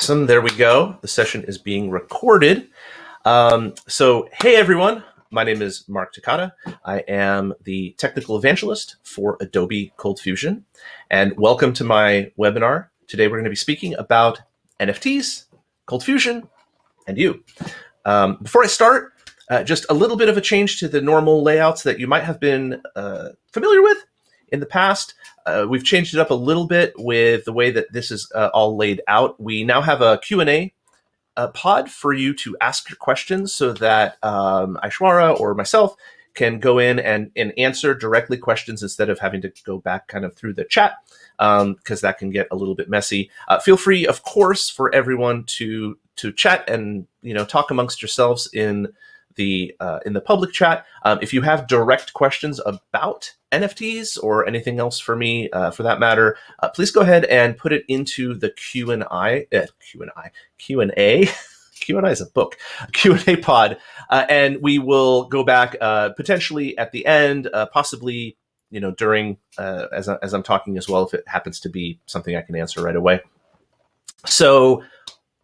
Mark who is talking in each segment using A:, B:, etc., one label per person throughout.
A: Awesome. There we go. The session is being recorded. Um, so, hey everyone. My name is Mark Takata. I am the technical evangelist for Adobe ColdFusion. And welcome to my webinar. Today we're going to be speaking about NFTs, ColdFusion, and you. Um, before I start, uh, just a little bit of a change to the normal layouts that you might have been uh, familiar with in the past. Uh, we've changed it up a little bit with the way that this is uh, all laid out. We now have a Q&A uh, pod for you to ask your questions so that um, Aishwarya or myself can go in and, and answer directly questions instead of having to go back kind of through the chat because um, that can get a little bit messy. Uh, feel free, of course, for everyone to to chat and you know talk amongst yourselves in the uh, in the public chat. Um, if you have direct questions about NFTs or anything else for me, uh, for that matter, uh, please go ahead and put it into the Q and I, uh, Q and I, Q and A. Q and A is a book, Q and A pod, uh, and we will go back uh, potentially at the end, possibly you know during as as I'm talking as well, if it happens to be something I can answer right away. So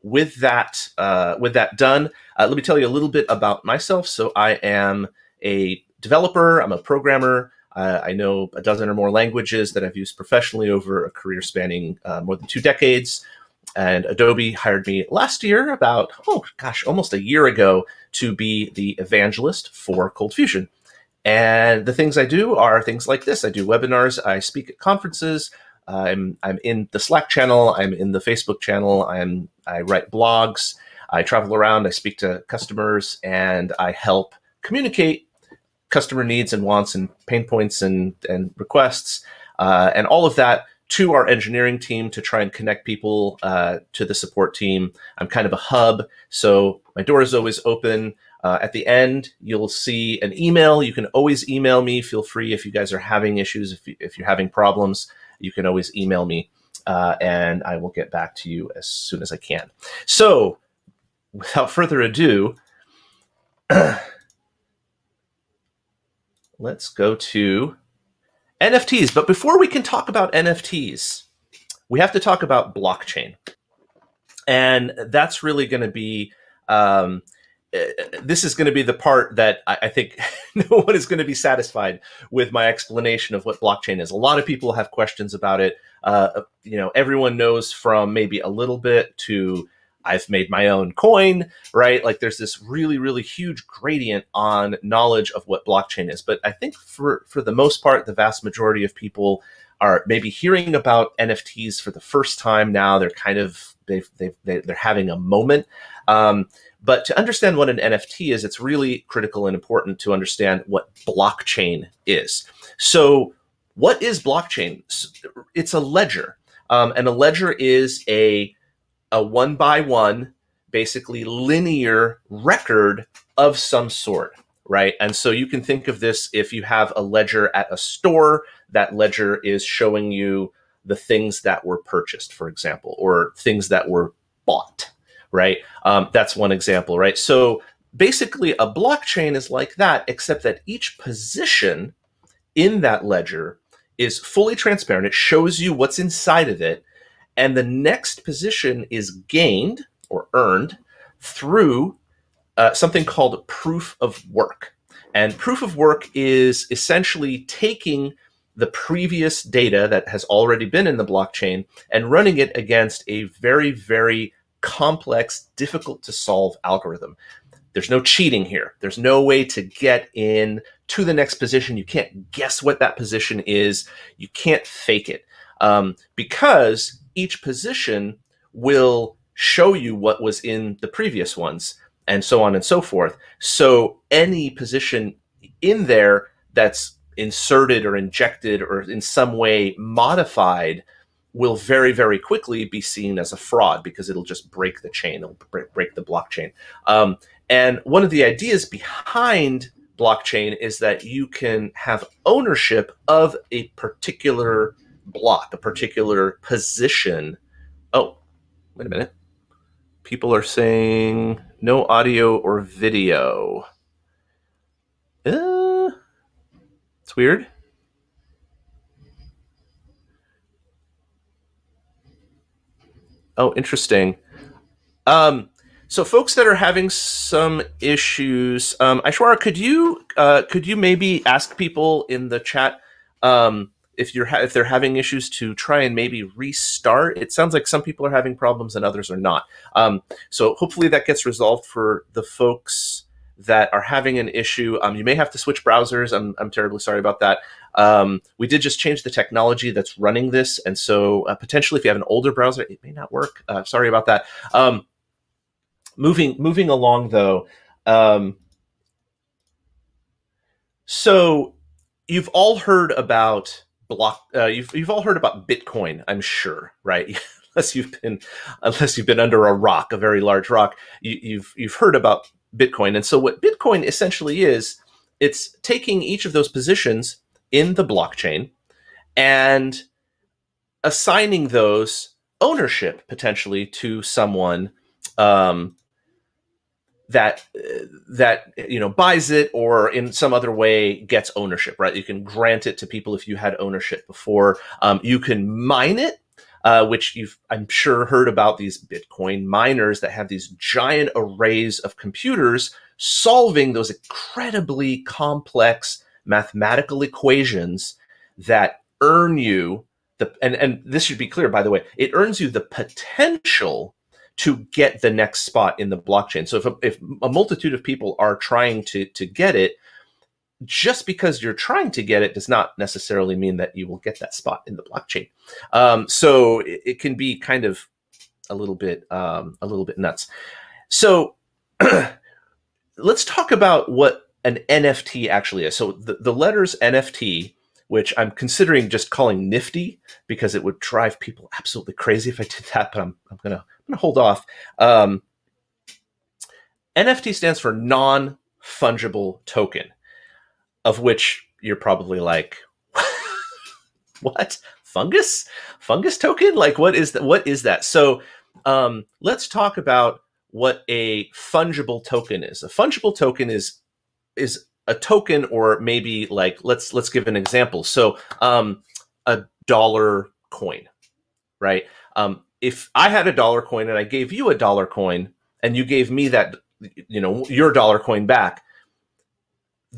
A: with that uh, with that done, uh, let me tell you a little bit about myself. So I am a developer. I'm a programmer. Uh, I know a dozen or more languages that I've used professionally over a career spanning uh, more than two decades. And Adobe hired me last year, about oh gosh, almost a year ago, to be the evangelist for ColdFusion. And the things I do are things like this. I do webinars. I speak at conferences. I'm I'm in the Slack channel. I'm in the Facebook channel. I'm I write blogs. I travel around. I speak to customers, and I help communicate customer needs and wants and pain points and and requests uh, and all of that to our engineering team to try and connect people uh, to the support team. I'm kind of a hub, so my door is always open. Uh, at the end, you'll see an email. You can always email me. Feel free if you guys are having issues, if, if you're having problems you can always email me uh, and I will get back to you as soon as I can. So, without further ado, let's go to NFTs. But before we can talk about NFTs, we have to talk about blockchain. And that's really going to be um, this is going to be the part that I, I think no one is going to be satisfied with my explanation of what blockchain is. A lot of people have questions about it. Uh, you know, everyone knows from maybe a little bit to I've made my own coin, right? Like there's this really, really huge gradient on knowledge of what blockchain is. But I think for for the most part, the vast majority of people are maybe hearing about NFTs for the first time now. They're kind of they've, they've they're having a moment. Um, but to understand what an NFT is, it's really critical and important to understand what blockchain is. So, what is blockchain? It's a ledger, um, and a ledger is a a one by one, basically linear record of some sort, right? And so you can think of this if you have a ledger at a store, that ledger is showing you the things that were purchased, for example, or things that were bought right? Um, that's one example, right? So basically, a blockchain is like that, except that each position in that ledger is fully transparent. It shows you what's inside of it. And the next position is gained or earned through uh, something called proof of work. And proof of work is essentially taking the previous data that has already been in the blockchain and running it against a very, very complex, difficult to solve algorithm. There's no cheating here. There's no way to get in to the next position. You can't guess what that position is. You can't fake it um, because each position will show you what was in the previous ones and so on and so forth. So any position in there that's inserted or injected or in some way modified will very very quickly be seen as a fraud because it'll just break the chain. It'll break, break the blockchain. Um, and one of the ideas behind blockchain is that you can have ownership of a particular block a particular position. Oh wait a minute. People are saying no audio or video. Uh, it's weird Oh, interesting. Um, so, folks that are having some issues, um, Aishwarya, could you uh, could you maybe ask people in the chat um, if you're if they're having issues to try and maybe restart? It sounds like some people are having problems and others are not. Um, so, hopefully, that gets resolved for the folks that are having an issue. Um, you may have to switch browsers. I'm I'm terribly sorry about that. Um, we did just change the technology that's running this, and so uh, potentially, if you have an older browser, it may not work. Uh, sorry about that. Um, moving moving along though um, so you've all heard about block uh, you've, you've all heard about bitcoin i'm sure right unless you've been unless you've been under a rock a very large rock you, you've you've heard about bitcoin. And so what bitcoin essentially is it's taking each of those positions in the blockchain and assigning those ownership potentially to someone um, that that you know buys it or in some other way gets ownership right? You can grant it to people if you had ownership before. Um, you can mine it uh, which you've i'm sure heard about these bitcoin miners that have these giant arrays of computers solving those incredibly complex mathematical equations that earn you the and, and this should be clear by the way it earns you the potential to get the next spot in the blockchain. So if a, if a multitude of people are trying to to get it, just because you're trying to get it does not necessarily mean that you will get that spot in the blockchain. Um, so it, it, can be kind of a little bit um, a little bit nuts. So let's talk about what an NFT actually is. So the, the letters NFT which I'm considering just calling Nifty because it would drive people absolutely crazy if I did that. But I'm, I'm gonna I'm gonna hold off. Um, NFT stands for non fungible token, of which you're probably like, what fungus fungus token? Like what is that? What is that? So um, let's talk about what a fungible token is. A fungible token is is a token or maybe like let's let's give an example so um a dollar coin right um if i had a dollar coin and i gave you a dollar coin and you gave me that you know your dollar coin back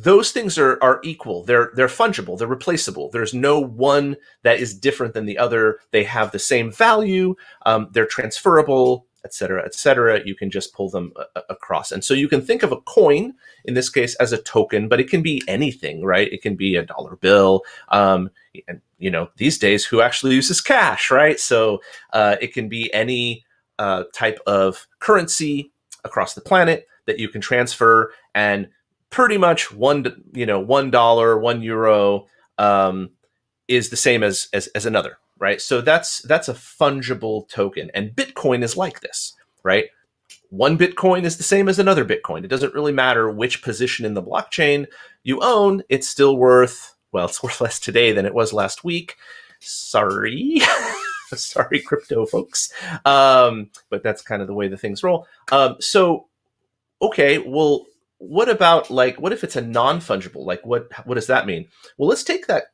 A: those things are are equal they're they're fungible they're replaceable there's no one that is different than the other they have the same value um, they're transferable et cetera, et cetera. You can just pull them a- across. And so you can think of a coin, in this case, as a token, but it can be anything, right? It can be a dollar bill. Um, and, you know, these days, who actually uses cash, right? So uh, it can be any uh, type of currency across the planet that you can transfer. And pretty much one, you know, one dollar, one euro um, is the same as, as, as another, right? So that's that's a fungible token, and Bitcoin is like this, right? One Bitcoin is the same as another Bitcoin. It doesn't really matter which position in the blockchain you own; it's still worth well, it's worth less today than it was last week. Sorry. Sorry, crypto folks. Um, but that's kind of the way the things roll. Um, so, okay, well, what about like what if it's a non-fungible? Like what what does that mean? Well, let's take that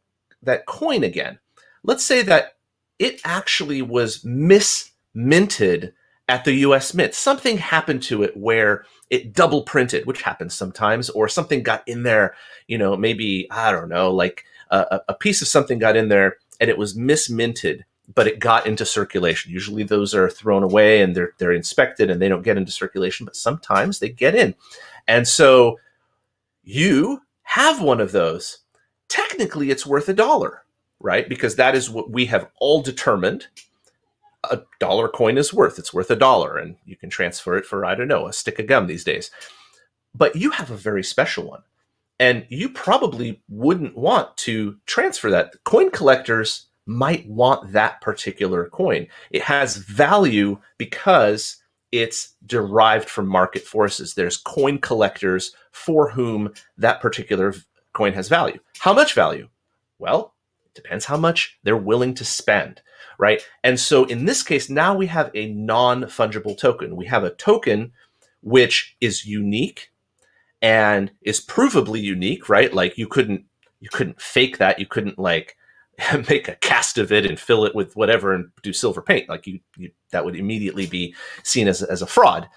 A: that coin again. Let's say that it actually was misminted at the US Mint. Something happened to it where it double printed, which happens sometimes, or something got in there, you know, maybe, I don't know, like a, a piece of something got in there and it was misminted, but it got into circulation. Usually those are thrown away and they're, they're inspected and they don't get into circulation, but sometimes they get in. And so you have one of those. Technically, it's worth a dollar right? Because that is what we have all determined a dollar coin is worth. It's worth a dollar, and you can transfer it for, I don't know, a stick of gum these days. But you have a very special one. And you probably wouldn't want to transfer that. Coin collectors might want that particular coin. It has value because it's derived from market forces. There's coin collectors for whom that particular coin has value. How much value? Well, it Depends how much they're willing to spend, right? And so in this case, now we have a non fungible token. We have a token which is unique and is provably unique, right? Like you couldn't you couldn't fake that. You couldn't like make a cast of it and fill it with whatever and do silver paint. Like you, you that would immediately be seen as, as a fraud,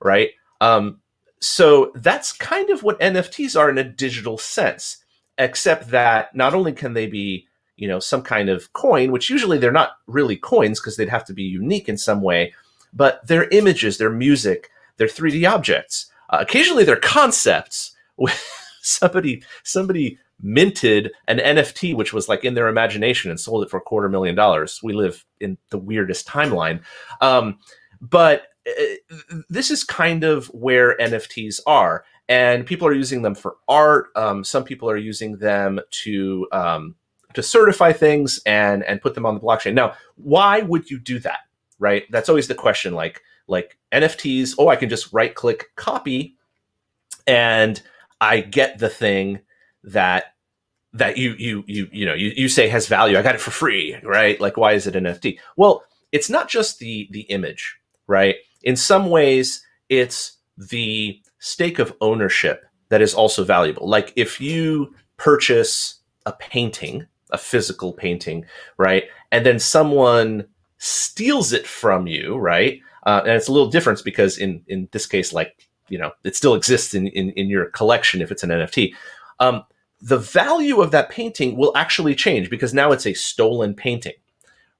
A: right? Um, so that's kind of what NFTs are in a digital sense, except that not only can they be, you know, some kind of coin, which usually they're not really coins because they'd have to be unique in some way, but they're images, they're music, they're 3D objects. Uh, occasionally they're concepts. somebody somebody minted an NFT, which was like in their imagination, and sold it for a quarter million dollars. We live in the weirdest timeline. Um, but uh, this is kind of where NFTs are, and people are using them for art. Um, some people are using them to um, to certify things and and put them on the blockchain. Now, why would you do that? Right? That's always the question. Like like NFTs. Oh, I can just right click copy, and I get the thing that that you you you you know you, you say has value. I got it for free, right? Like why is it an NFT? Well, it's not just the the image, right? In some ways, it's the stake of ownership that is also valuable. Like if you purchase a painting, a physical painting, right? And then someone steals it from you, right? Uh, and it's a little difference because in in this case, like you know, it still exists in in, in your collection if it's an NFT. Um, the value of that painting will actually change because now it's a stolen painting,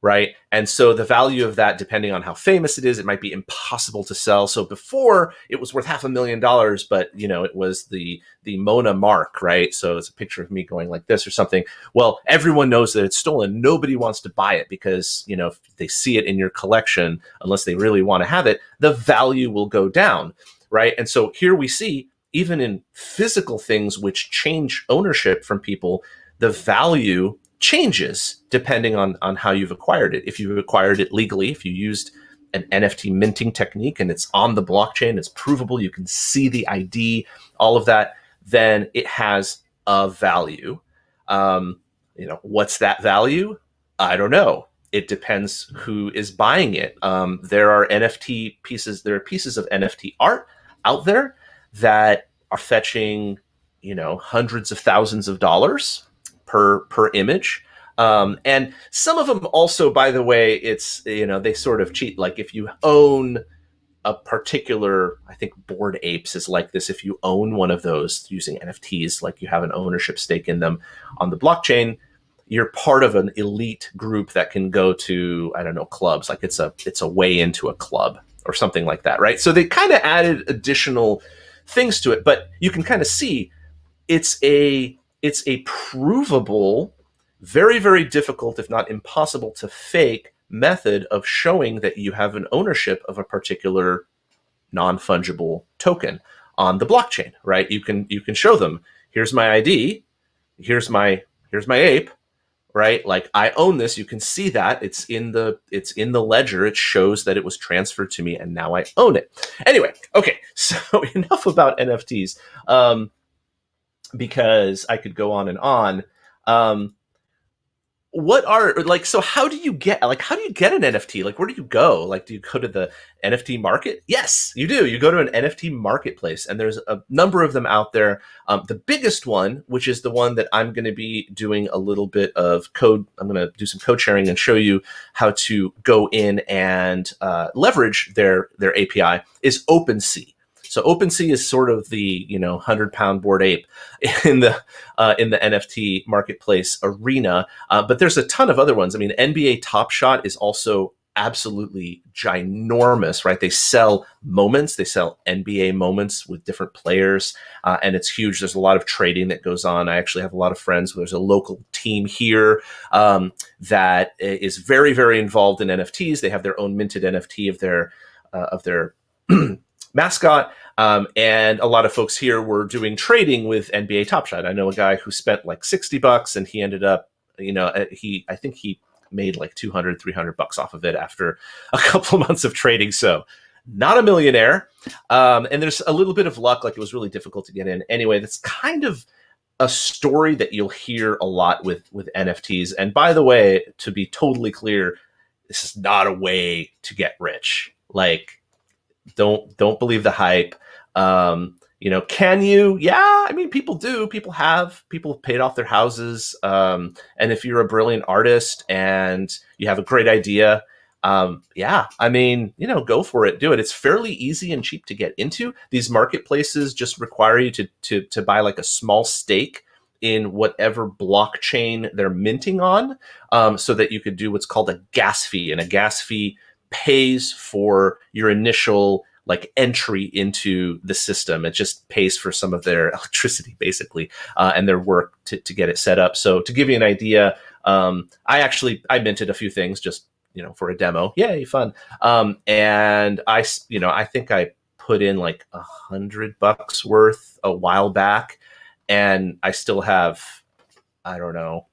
A: right? And so the value of that, depending on how famous it is, it might be impossible to sell. So before it was worth half a million dollars, but you know it was the the Mona mark, right? So it's a picture of me going like this or something. Well, everyone knows that it's stolen. Nobody wants to buy it because you know if they see it in your collection, unless they really want to have it, the value will go down, right? And so here we see even in physical things which change ownership from people, the value changes depending on on how you've acquired it. If you've acquired it legally, if you used an NFT minting technique and it's on the blockchain, it's provable, you can see the ID, all of that, then it has a value. Um, you know, what's that value? I don't know. It depends who is buying it. Um, there are NFT pieces, there are pieces of NFT art out there that are fetching, you know, hundreds of thousands of dollars per per image. Um, and some of them also, by the way, it's you know they sort of cheat. Like if you own a particular, I think Bored Apes is like this. If you own one of those using NFTs, like you have an ownership stake in them on the blockchain, you're part of an elite group that can go to I don't know clubs. Like it's a it's a way into a club or something like that, right? So they kind of added additional things to it, but you can kind of see it's a it's a provable, very very difficult, if not impossible, to fake method of showing that you have an ownership of a particular non fungible token on the blockchain, right? You can you can show them here's my ID, here's my here's my ape, right? Like I own this. You can see that it's in the it's in the ledger. It shows that it was transferred to me, and now I own it. Anyway, okay. So enough about NFTs, um, because I could go on and on. Um, what are like so how do you get like how do you get an nft like where do you go? Like do you go to the nft market? Yes you do. You go to an nft marketplace and there's a number of them out there. Um, the biggest one which is the one that i'm going to be doing a little bit of code i'm going to do some code sharing and show you how to go in and uh, leverage their their api is opensea so OpenSea is sort of the you know hundred pound Bored Ape in the uh, in the NFT marketplace arena. Uh, but there's a ton of other ones. I mean, NBA Top Shot is also absolutely ginormous, right? They sell moments, they sell NBA moments with different players, uh, and it's huge. There's a lot of trading that goes on. I actually have a lot of friends. There's a local team here um, that is very, very involved in NFTs. They have their own minted NFT of their uh, of their mascot. Um, and a lot of folks here were doing trading with NBA Top Shot. I know a guy who spent like 60 bucks and he ended up, you know, uh, he, I think he made like 200, 300 bucks off of it after a couple months of trading. So not a millionaire. Um, and there's a little bit of luck. Like it was really difficult to get in. Anyway, that's kind of a story that you'll hear a lot with, with NFTs. And by the way, to be totally clear, this is not a way to get rich. Like don't don't believe the hype. Um, you know, can you? Yeah, I mean, people do. People have. People have paid off their houses. Um, and if you're a brilliant artist and you have a great idea, um, yeah, I mean, you know, go for it, do it. It's fairly easy and cheap to get into. These marketplaces just require you to to to buy like a small stake in whatever blockchain they're minting on, um, so that you could do what's called a gas fee, and a gas fee pays for your initial like entry into the system. It just pays for some of their electricity, basically, uh, and their work to, to get it set up. So to give you an idea, um, I actually I minted a few things just you know for a demo. Yay, fun! Um, and I you know I think I put in like a hundred bucks worth a while back, and I still have I don't know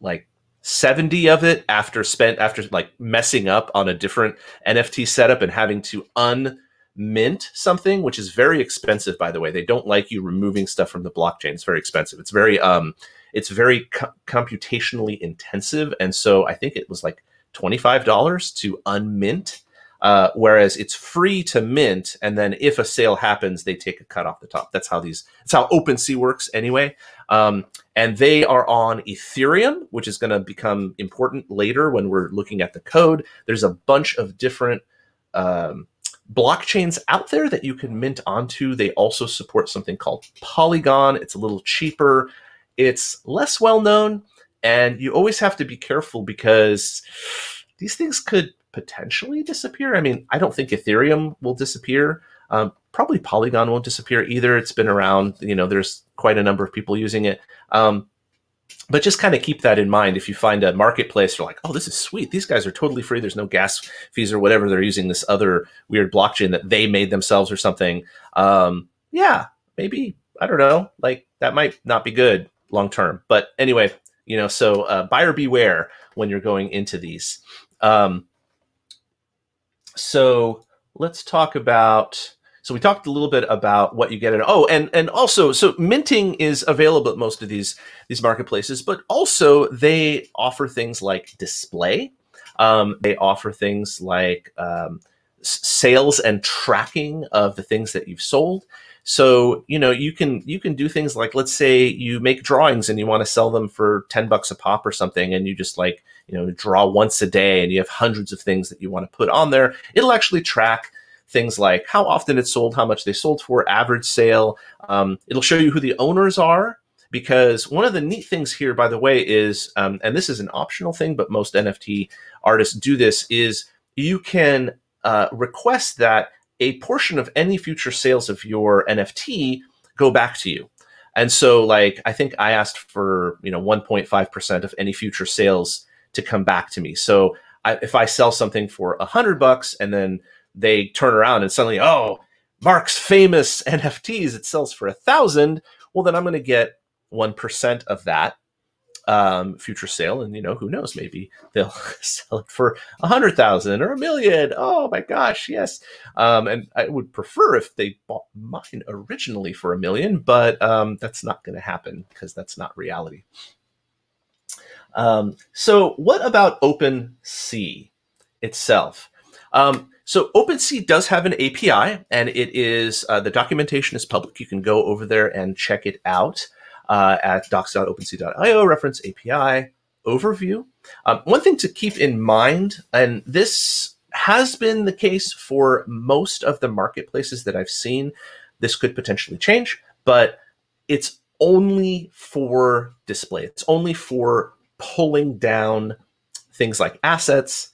A: like 70 of it after spent after like messing up on a different NFT setup and having to un mint something, which is very expensive, by the way. They don't like you removing stuff from the blockchain. It's very expensive. It's very um, it's very co- computationally intensive, and so I think it was like twenty five dollars to unmint. Uh, whereas it's free to mint, and then if a sale happens, they take a cut off the top. That's how these. That's how OpenSea works anyway. Um, and they are on Ethereum, which is going to become important later when we're looking at the code. There's a bunch of different um, blockchains out there that you can mint onto. They also support something called Polygon. It's a little cheaper, it's less well known, and you always have to be careful because these things could potentially disappear. I mean, I don't think Ethereum will disappear. Um, probably Polygon won't disappear either. It's been around. You know, there's quite a number of people using it. Um, but just kind of keep that in mind. If you find a marketplace, you're like, oh, this is sweet. These guys are totally free. There's no gas fees or whatever. They're using this other weird blockchain that they made themselves or something. Um, yeah, maybe I don't know. Like that might not be good long term. But anyway, you know, so uh, buyer beware when you're going into these. Um, so let's talk about so we talked a little bit about what you get at oh, and and also so minting is available at most of these these marketplaces, but also they offer things like display. Um, they offer things like um, sales and tracking of the things that you've sold. So you know you can you can do things like let's say you make drawings and you want to sell them for ten bucks a pop or something, and you just like you know draw once a day and you have hundreds of things that you want to put on there. It'll actually track things like how often it's sold, how much they sold for, average sale. Um, it'll show you who the owners are. Because one of the neat things here, by the way, is, um, and this is an optional thing, but most NFT artists do this, is you can uh, request that a portion of any future sales of your NFT go back to you. And so, like, I think I asked for, you know, 1.5% of any future sales to come back to me. So I, if I sell something for a hundred bucks and then they turn around and suddenly, oh, Mark's famous NFTs, it sells for a thousand. Well, then I'm going to get 1% of that um, future sale. And, you know, who knows, maybe they'll sell it for a hundred thousand or a million. Oh my gosh. Yes. Um, and I would prefer if they bought mine originally for a million, but um, that's not going to happen because that's not reality. Um, so what about OpenSea itself? Um, so OpenSea does have an API, and it is uh, the documentation is public. You can go over there and check it out uh, at docs.opensea.io. Reference API overview. Um, one thing to keep in mind, and this has been the case for most of the marketplaces that I've seen. This could potentially change, but it's only for display. It's only for pulling down things like assets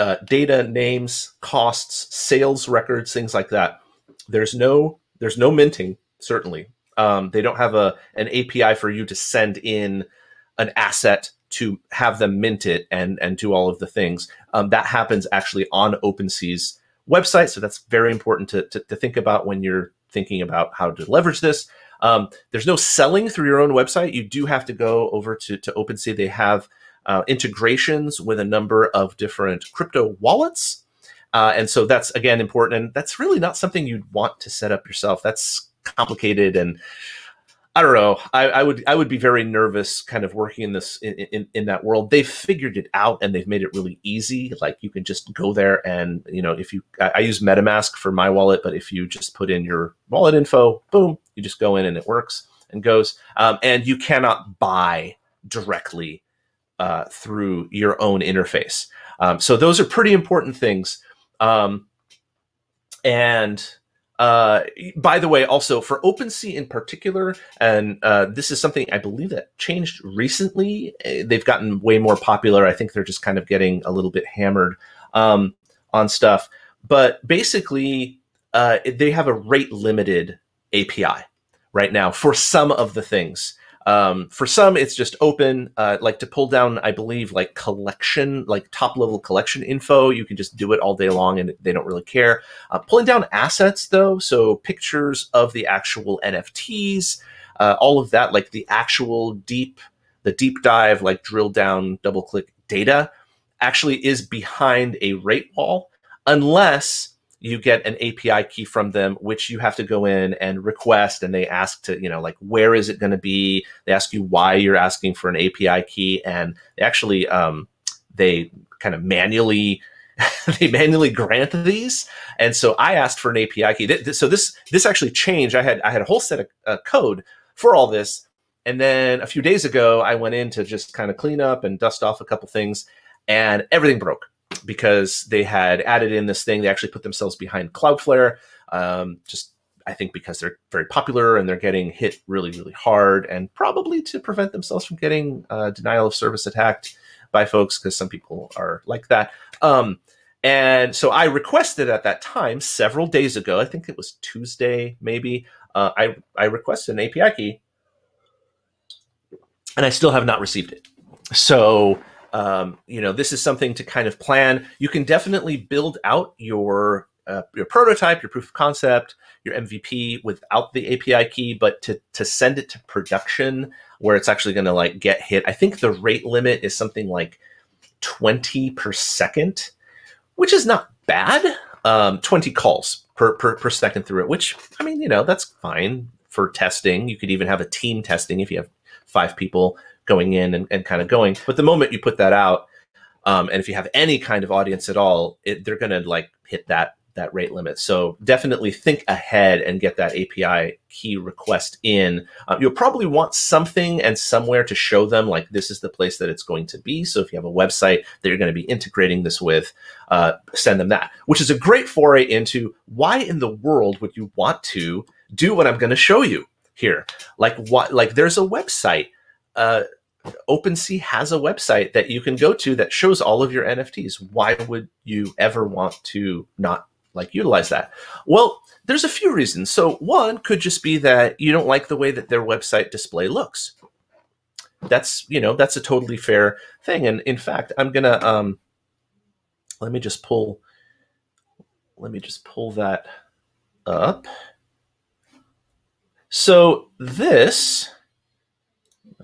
A: uh, data, names, costs, sales records, things like that. There's no there's no minting. Certainly, um, they don't have a an API for you to send in an asset to have them mint it and and do all of the things. Um, that happens actually on OpenSea's website, so that's very important to, to, to think about when you're thinking about how to leverage this. Um, there's no selling through your own website. You do have to go over to, to OpenSea. They have uh, integrations with a number of different crypto wallets. Uh, and so that's again important. And that's really not something you'd want to set up yourself. That's complicated and I don't know. I, I, would I would be very nervous, kind of working in this in, in, in that world. They've figured it out and they've made it really easy. Like you can just go there and you know if you I, I use MetaMask for my wallet, but if you just put in your wallet info, boom, you just go in and it works and goes. Um, and you cannot buy directly uh, through your own interface. Um, so those are pretty important things. Um, and uh, by the way, also for OpenSea in particular, and uh, this is something I believe that changed recently. Eh, they've gotten way more popular. I think they're just kind of getting a little bit hammered um, on stuff. But basically, uh, they have a rate limited API right now for some of the things. Um, for some, it's just open, uh, like to pull down, I believe, like collection, like top level collection info. You can just do it all day long and they don't really care. Uh, pulling down assets, though, so pictures of the actual NFTs, uh, all of that, like the actual deep, the deep dive, like drill down, double click data, actually is behind a rate wall, unless you get an API key from them, which you have to go in and request. And they ask to, you know, like, where is it going to be? They ask you why you're asking for an API key. And they actually, um, they kind of manually, they manually grant these. And so I asked for an API key. So this, this actually changed. I had, I had a whole set of uh, code for all this. And then a few days ago, I went in to just kind of clean up and dust off a couple things and everything broke because they had added in this thing. They actually put themselves behind Cloudflare, um, just I think because they're very popular and they're getting hit really, really hard, and probably to prevent themselves from getting uh, denial of service attacked by folks because some people are like that. Um, and so I requested at that time several days ago. I think it was Tuesday, maybe. Uh, I I requested an API key, and I still have not received it. So um, you know, this is something to kind of plan. You can definitely build out your uh, your prototype, your proof of concept, your MVP without the API key, but to to send it to production where it's actually going to like get hit. I think the rate limit is something like 20 per second, which is not bad. Um, 20 calls per, per per second through it, which I mean, you know, that's fine for testing. You could even have a team testing if you have five people going in and, and kind of going. But the moment you put that out, um, and if you have any kind of audience at all, it, they're going to like hit that that rate limit. So definitely think ahead and get that API key request in. Uh, you'll probably want something and somewhere to show them like this is the place that it's going to be. So if you have a website that you're going to be integrating this with, uh, send them that, which is a great foray into why in the world would you want to do what I'm going to show you here? Like what? Like there's a website. Uh, OpenSea has a website that you can go to that shows all of your NFTs. Why would you ever want to not like utilize that? Well, there's a few reasons. So one could just be that you don't like the way that their website display looks. That's, you know, that's a totally fair thing. And in fact, I'm going to um let me just pull let me just pull that up. So this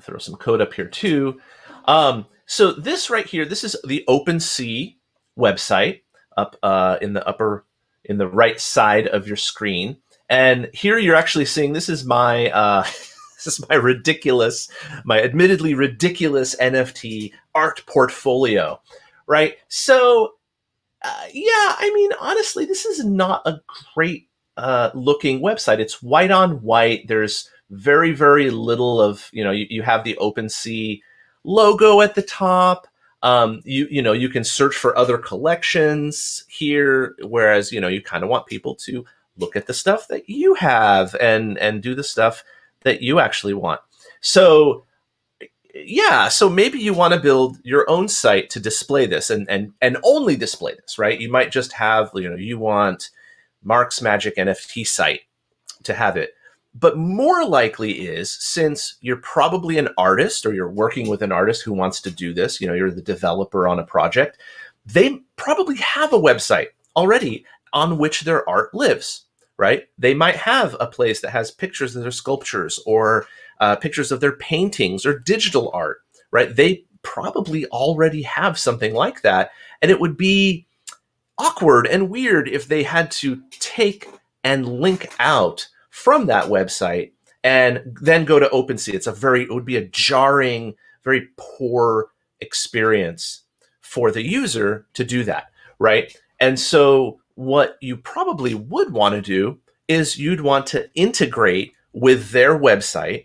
A: throw some code up here too. Um, so this right here, this is the OpenSea website up uh, in the upper, in the right side of your screen. And here you're actually seeing, this is my, uh, this is my ridiculous, my admittedly ridiculous NFT art portfolio, right? So, uh, yeah, I mean, honestly, this is not a great uh, looking website. It's white on white. There's very very little of you know you, you have the OpenSea logo at the top. Um, you you know you can search for other collections here, whereas you know you kind of want people to look at the stuff that you have and and do the stuff that you actually want. So yeah, so maybe you want to build your own site to display this and and and only display this, right? You might just have you know you want Mark's Magic NFT site to have it. But more likely is since you're probably an artist or you're working with an artist who wants to do this, you know, you're the developer on a project, they probably have a website already on which their art lives, right? They might have a place that has pictures of their sculptures or uh, pictures of their paintings or digital art, right? They probably already have something like that. And it would be awkward and weird if they had to take and link out from that website and then go to OpenSea. It's a very, it would be a jarring, very poor experience for the user to do that, right? And so what you probably would want to do is you'd want to integrate with their website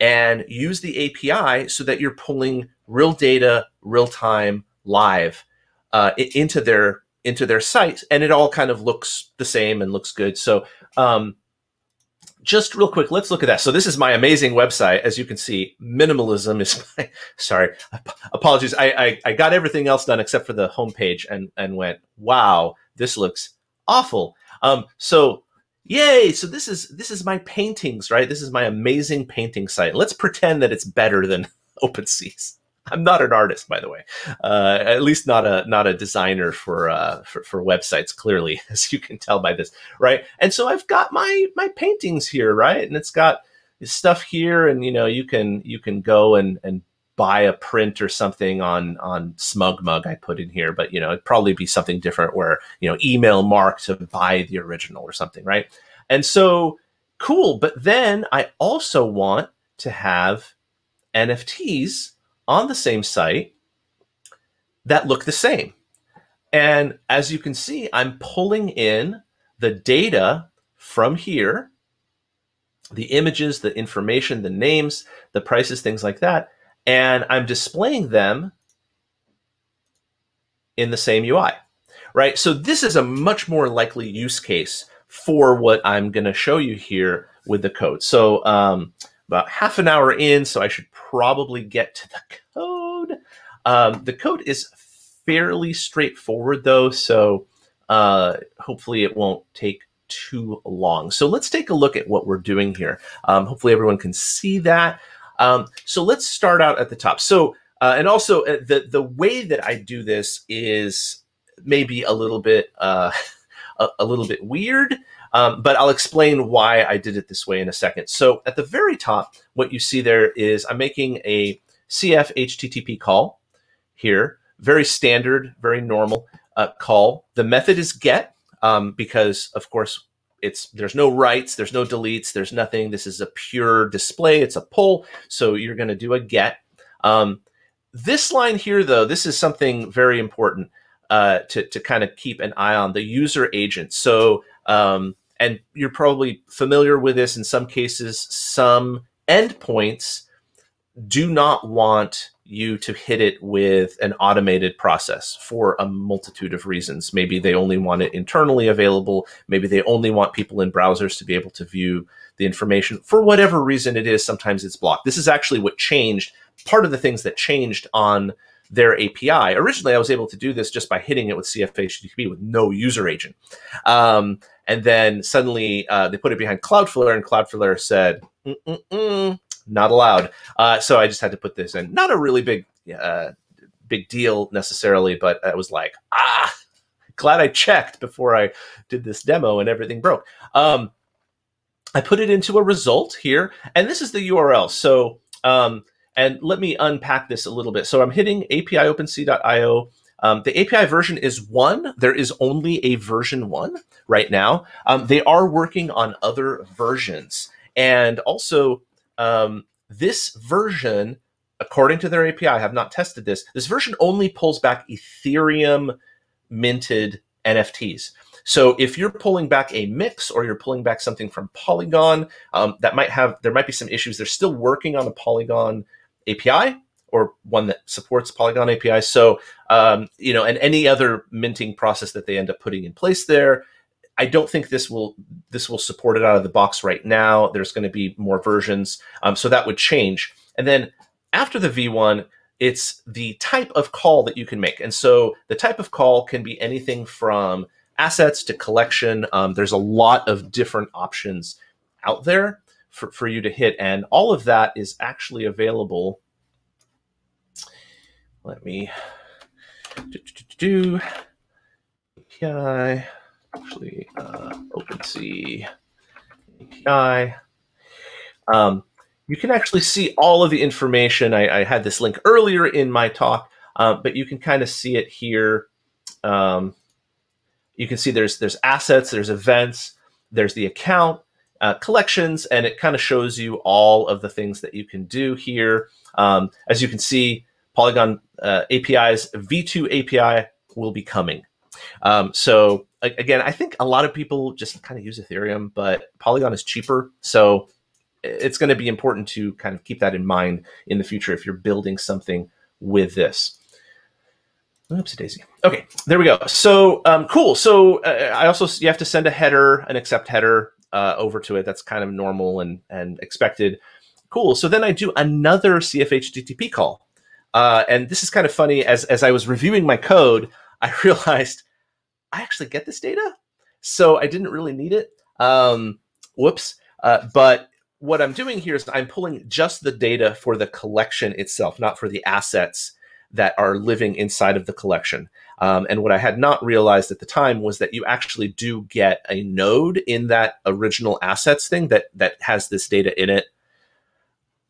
A: and use the API so that you're pulling real data, real time, live uh, into their into their site, and it all kind of looks the same and looks good. So um, just real quick, let's look at that. So this is my amazing website. As you can see, minimalism is my, sorry, apologies. I, I, I, got everything else done except for the homepage and, and went, wow, this looks awful. Um, so yay. So this is, this is my paintings, right? This is my amazing painting site. Let's pretend that it's better than OpenSea's. I'm not an artist, by the way. Uh, at least not a not a designer for, uh, for for websites. Clearly, as you can tell by this, right? And so I've got my my paintings here, right? And it's got stuff here, and you know you can you can go and and buy a print or something on on SmugMug I put in here, but you know it'd probably be something different where you know email Mark to buy the original or something, right? And so cool, but then I also want to have NFTs on the same site that look the same. And as you can see, I'm pulling in the data from here, the images, the information, the names, the prices, things like that, and I'm displaying them in the same UI, right? So this is a much more likely use case for what I'm going to show you here with the code. So um, about half an hour in, so I should probably get to the code. Um, the code is fairly straightforward though, so uh, hopefully it won't take too long. So let's take a look at what we're doing here. Um, hopefully everyone can see that. Um, so let's start out at the top. So, uh, and also uh, the, the way that I do this is maybe a little bit, uh, a, a little bit weird. Um, but I'll explain why I did it this way in a second. So at the very top, what you see there is I'm making a CF HTTP call here, very standard, very normal uh, call. The method is get um, because, of course, it's there's no writes, there's no deletes, there's nothing. This is a pure display. It's a pull, so you're going to do a get. Um, this line here, though, this is something very important uh, to to kind of keep an eye on the user agent. So um, and you're probably familiar with this in some cases, some endpoints do not want you to hit it with an automated process for a multitude of reasons. Maybe they only want it internally available. Maybe they only want people in browsers to be able to view the information. For whatever reason it is, sometimes it's blocked. This is actually what changed. Part of the things that changed on their API. Originally, I was able to do this just by hitting it with CFHTTP with no user agent. Um, and then suddenly uh, they put it behind Cloudflare, and Cloudflare said, Mm-mm-mm, not allowed. Uh, so I just had to put this in. Not a really big, uh, big deal necessarily, but I was like, ah, glad I checked before I did this demo, and everything broke. Um, I put it into a result here, and this is the URL. So, um, and let me unpack this a little bit. So I'm hitting API um, the API version is one. There is only a version one right now. Um, they are working on other versions. And also, um, this version, according to their API, I have not tested this, this version only pulls back Ethereum minted NFTs. So if you're pulling back a mix or you're pulling back something from Polygon, um, that might have, there might be some issues. They're still working on a Polygon API or one that supports Polygon API. So, um, you know, and any other minting process that they end up putting in place there, I don't think this will this will support it out of the box right now. There's going to be more versions, um, so that would change. And then after the V1, it's the type of call that you can make. And so the type of call can be anything from assets to collection. Um, there's a lot of different options out there for, for you to hit, and all of that is actually available let me do, do, do, API, actually uh, OpenSea API. Um, you can actually see all of the information. I, I had this link earlier in my talk, uh, but you can kind of see it here. Um, you can see there's there's assets, there's events, there's the account, uh, collections, and it kind of shows you all of the things that you can do here. Um, as you can see, Polygon uh, API's V2 API will be coming. Um, so again, I think a lot of people just kind of use Ethereum, but Polygon is cheaper, so it's going to be important to kind of keep that in mind in the future if you're building something with this. Oopsie daisy. Okay, there we go. So um, cool. So uh, I also you have to send a header, an accept header uh, over to it. That's kind of normal and and expected. Cool. So then I do another CFHTTP call, uh, and this is kind of funny. As as I was reviewing my code, I realized I actually get this data, so I didn't really need it. Um, whoops. Uh, but what I'm doing here is I'm pulling just the data for the collection itself, not for the assets that are living inside of the collection. Um, and what I had not realized at the time was that you actually do get a node in that original assets thing that that has this data in it.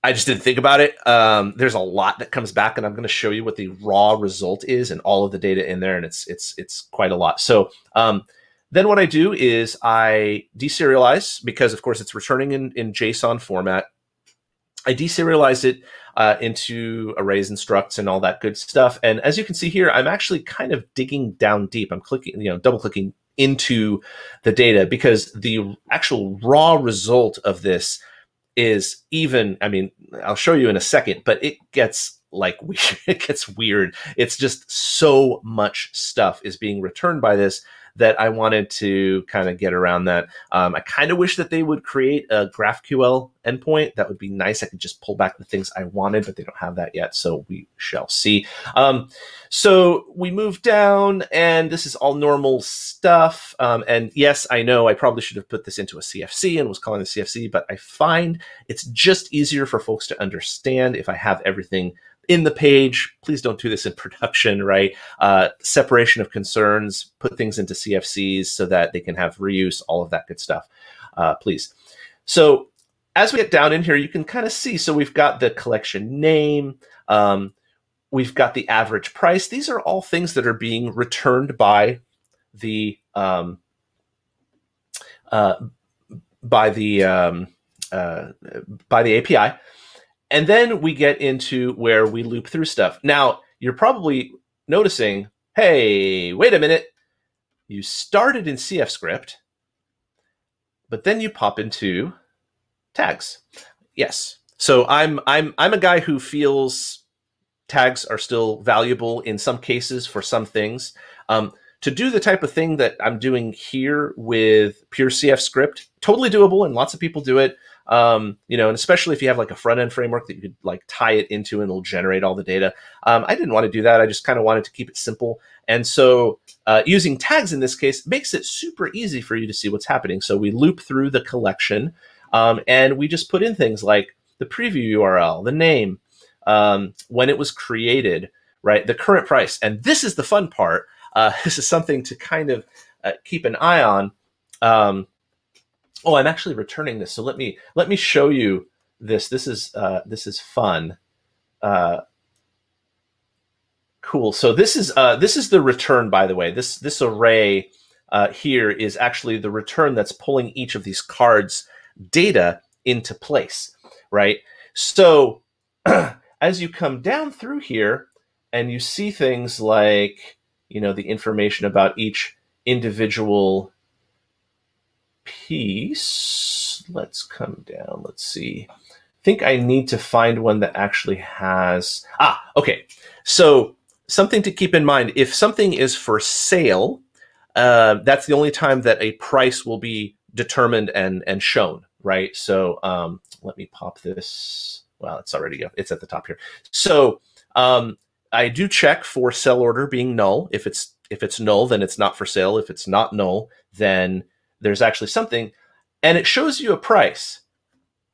A: I just didn't think about it. Um, there's a lot that comes back, and I'm going to show you what the raw result is and all of the data in there, and it's it's it's quite a lot. So um, then what I do is I deserialize because, of course, it's returning in, in JSON format. I deserialize it uh, into arrays and structs and all that good stuff. And as you can see here, I'm actually kind of digging down deep. I'm clicking, you know, double clicking into the data because the actual raw result of this is even, I mean, I'll show you in a second, but it gets like it gets weird. It's just so much stuff is being returned by this that I wanted to kind of get around that. Um, I kind of wish that they would create a GraphQL endpoint. That would be nice. I could just pull back the things I wanted, but they don't have that yet. So we shall see. Um, so we move down, and this is all normal stuff. Um, and yes, I know I probably should have put this into a CFC and was calling the CFC, but I find it's just easier for folks to understand if I have everything in the page. Please don't do this in production, right? Uh, separation of concerns, put things into CFCs so that they can have reuse, all of that good stuff, uh, please. So as we get down in here, you can kind of see. So we've got the collection name. Um, we've got the average price. These are all things that are being returned by the um, uh, by the um, uh, by the API. And then we get into where we loop through stuff. Now, you're probably noticing, hey, wait a minute. You started in CFScript, but then you pop into tags. Yes. So I'm I'm I'm a guy who feels tags are still valuable in some cases for some things. Um, to do the type of thing that I'm doing here with pure CFScript, totally doable, and lots of people do it. Um, you know, and especially if you have like a front end framework that you could like tie it into and it'll generate all the data. Um, I didn't want to do that. I just kind of wanted to keep it simple. And so uh, using tags in this case makes it super easy for you to see what's happening. So we loop through the collection um, and we just put in things like the preview URL, the name, um, when it was created, right? The current price. And this is the fun part. Uh, this is something to kind of uh, keep an eye on. Um, Oh, I'm actually returning this. So let me let me show you this. This is uh, this is fun. Uh, cool. So this is uh, this is the return. By the way, this this array uh, here is actually the return that's pulling each of these cards data into place, right? So as you come down through here and you see things like you know the information about each individual piece. Let's come down. Let's see. I think I need to find one that actually has. Ah, okay. So something to keep in mind if something is for sale, uh, that's the only time that a price will be determined and and shown, right? So um, let me pop this. Well, it's already. It's at the top here. So um, I do check for sell order being null. If it's if it's null, then it's not for sale. If it's not null, then there's actually something, and it shows you a price.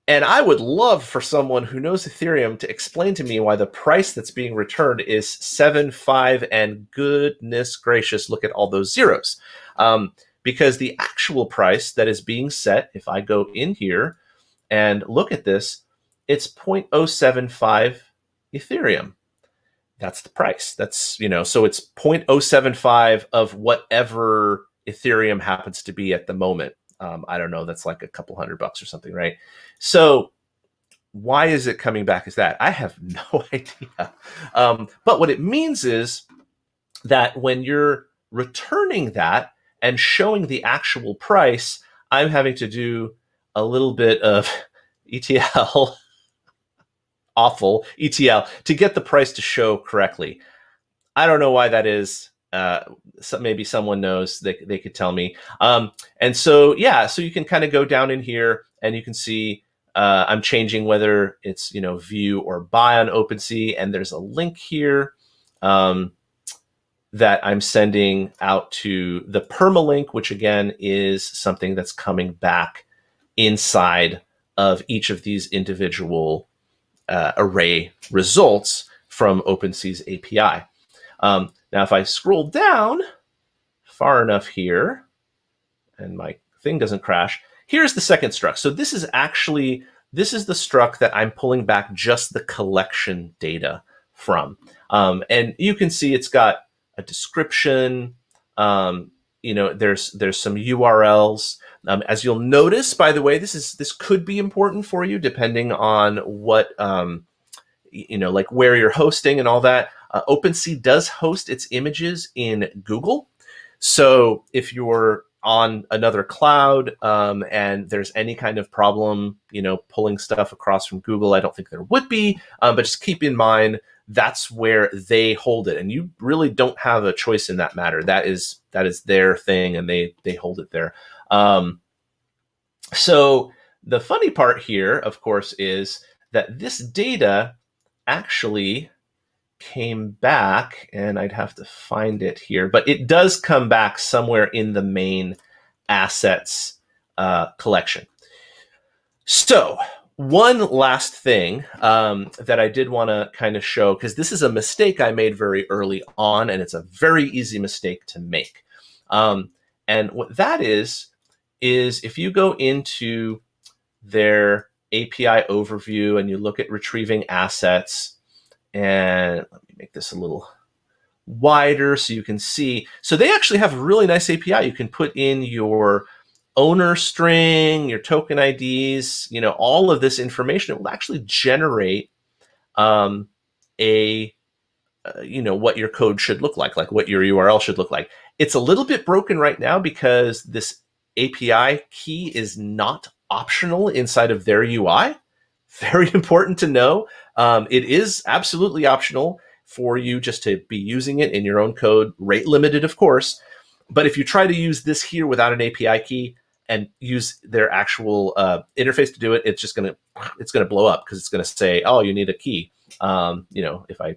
A: And I would love for someone who knows Ethereum to explain to me why the price that's being returned is seven five. And goodness gracious, look at all those zeros. Um, because the actual price that is being set, if I go in here and look at this, it's 0.075 Ethereum. That's the price. That's, you know, so it's 0.075 of whatever Ethereum happens to be at the moment. Um, I don't know. That's like a couple hundred bucks or something, right? So why is it coming back as that? I have no idea. Um, but what it means is that when you're returning that and showing the actual price, I'm having to do a little bit of ETL, awful ETL, to get the price to show correctly. I don't know why that is. Uh, so maybe someone knows. They, they could tell me. Um, and so, yeah, so you can kind of go down in here and you can see uh, I'm changing whether it's you know view or buy on OpenSea, and there's a link here um, that I'm sending out to the permalink, which again is something that's coming back inside of each of these individual uh, array results from OpenSea's API. Um, now, if I scroll down far enough here, and my thing doesn't crash, Here's the second struct. So this is actually, this is the struct that I'm pulling back just the collection data from. Um, and you can see it's got a description, um, you know, there's there's some URLs. Um, as you'll notice, by the way, this is this could be important for you depending on what um, you know, like where you're hosting and all that. Uh, OpenSea does host its images in Google. So if you're on another cloud um, and there's any kind of problem, you know, pulling stuff across from Google, I don't think there would be. Um, but just keep in mind that's where they hold it, and you really don't have a choice in that matter. That is that is their thing, and they they hold it there. Um, so the funny part here, of course, is that this data actually came back, and I'd have to find it here, but it does come back somewhere in the main assets uh, collection. So, one last thing um, that I did want to kind of show, because this is a mistake I made very early on, and it's a very easy mistake to make. Um, and what that is, is if you go into their API overview and you look at retrieving assets, and let me make this a little wider so you can see. So they actually have a really nice API. You can put in your owner string, your token IDs, you know, all of this information. It will actually generate um, a, uh, you know, what your code should look like, like what your URL should look like. It's a little bit broken right now because this API key is not optional inside of their UI. Very important to know. Um, it is absolutely optional for you just to be using it in your own code, rate limited, of course. But if you try to use this here without an API key and use their actual uh, interface to do it, it's just gonna it's gonna blow up because it's gonna say, "Oh, you need a key." Um, you know, if I